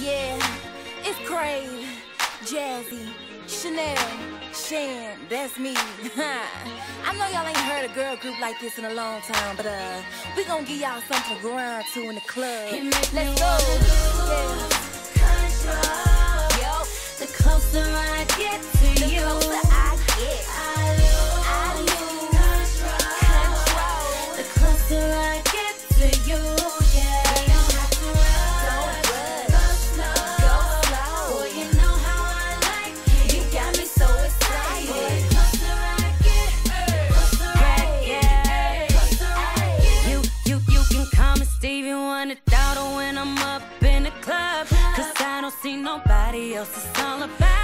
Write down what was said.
Yeah, it's Krave, Jazzy, Chanel, Shan, that's me. I know y'all ain't heard a girl group like this in a long time, but uh, we gon' give y'all something to grind to in the club. Let's go. Yeah. Stevie Wonder daughter when I'm up in the club. Cause I don't see nobody else. It's all about